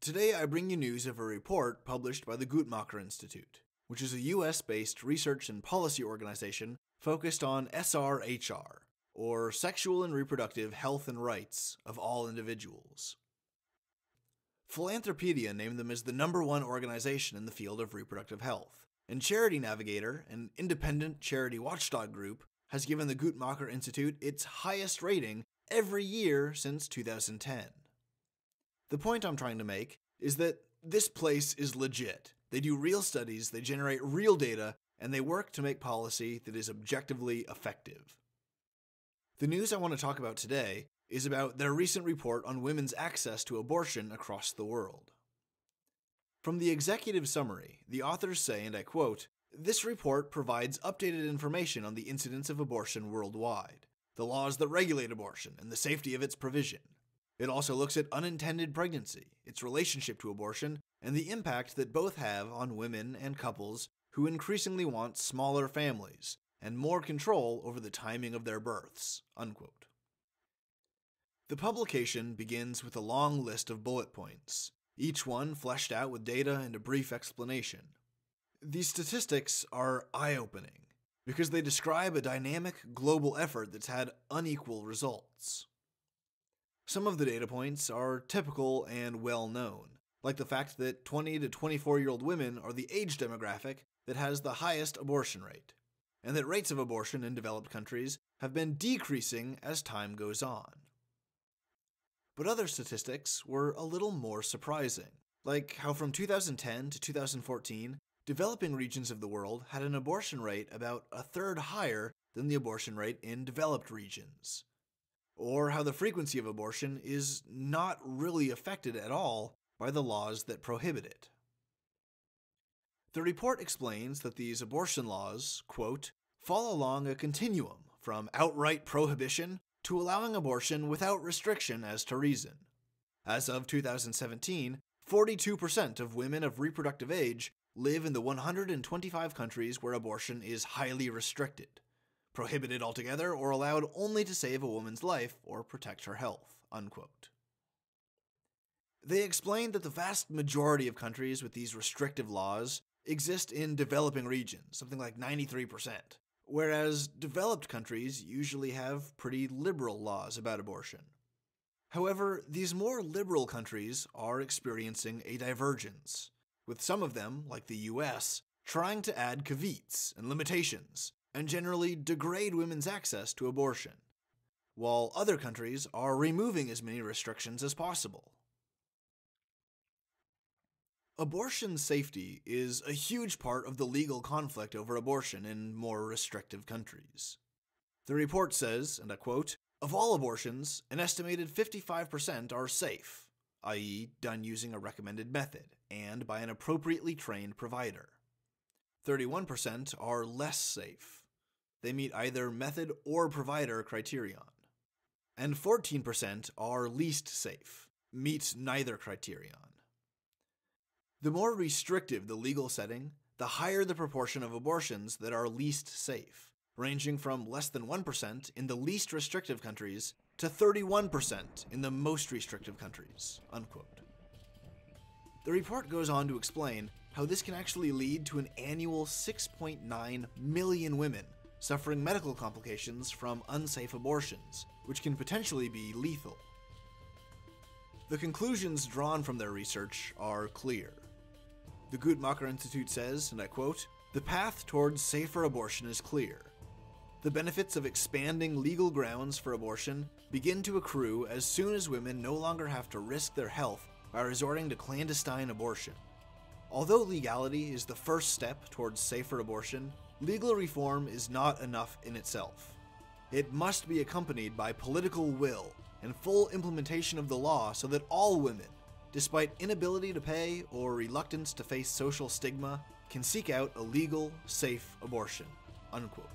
Today I bring you news of a report published by the Guttmacher Institute, which is a US based research and policy organization focused on SRHR, or Sexual and Reproductive Health and Rights of All Individuals. Philanthropedia named them as the number one organization in the field of reproductive health, and Charity Navigator, an independent charity watchdog group, has given the Guttmacher Institute its highest rating every year since 2010. The point I'm trying to make is that this place is legit. They do real studies, they generate real data, and they work to make policy that is objectively effective. The news I want to talk about today is about their recent report on women's access to abortion across the world. From the executive summary, the authors say, and I quote, This report provides updated information on the incidence of abortion worldwide, the laws that regulate abortion, and the safety of its provision, it also looks at unintended pregnancy, its relationship to abortion, and the impact that both have on women and couples who increasingly want smaller families and more control over the timing of their births. Unquote. The publication begins with a long list of bullet points, each one fleshed out with data and a brief explanation. These statistics are eye opening because they describe a dynamic global effort that's had unequal results. Some of the data points are typical and well known, like the fact that 20 to 24 year old women are the age demographic that has the highest abortion rate, and that rates of abortion in developed countries have been decreasing as time goes on. But other statistics were a little more surprising, like how from 2010 to 2014, developing regions of the world had an abortion rate about a third higher than the abortion rate in developed regions or how the frequency of abortion is not really affected at all by the laws that prohibit it. The report explains that these abortion laws, quote, fall along a continuum from outright prohibition to allowing abortion without restriction as to reason. As of 2017, 42% of women of reproductive age live in the 125 countries where abortion is highly restricted prohibited altogether, or allowed only to save a woman's life or protect her health. Unquote. They explained that the vast majority of countries with these restrictive laws exist in developing regions, something like 93%, whereas developed countries usually have pretty liberal laws about abortion. However, these more liberal countries are experiencing a divergence, with some of them, like the US, trying to add caveats and limitations and generally degrade women's access to abortion, while other countries are removing as many restrictions as possible. Abortion safety is a huge part of the legal conflict over abortion in more restrictive countries. The report says, and I quote, of all abortions, an estimated 55% are safe, i.e., done using a recommended method and by an appropriately trained provider. 31% are less safe, they meet either method or provider criterion. And 14% are least safe, meet neither criterion. The more restrictive the legal setting, the higher the proportion of abortions that are least safe, ranging from less than 1% in the least restrictive countries to 31% in the most restrictive countries. Unquote. The report goes on to explain how this can actually lead to an annual 6.9 million women suffering medical complications from unsafe abortions, which can potentially be lethal. The conclusions drawn from their research are clear. The Guttmacher Institute says, and I quote, The path towards safer abortion is clear. The benefits of expanding legal grounds for abortion begin to accrue as soon as women no longer have to risk their health by resorting to clandestine abortion. Although legality is the first step towards safer abortion, legal reform is not enough in itself. It must be accompanied by political will and full implementation of the law so that all women, despite inability to pay or reluctance to face social stigma, can seek out a legal, safe abortion. Unquote.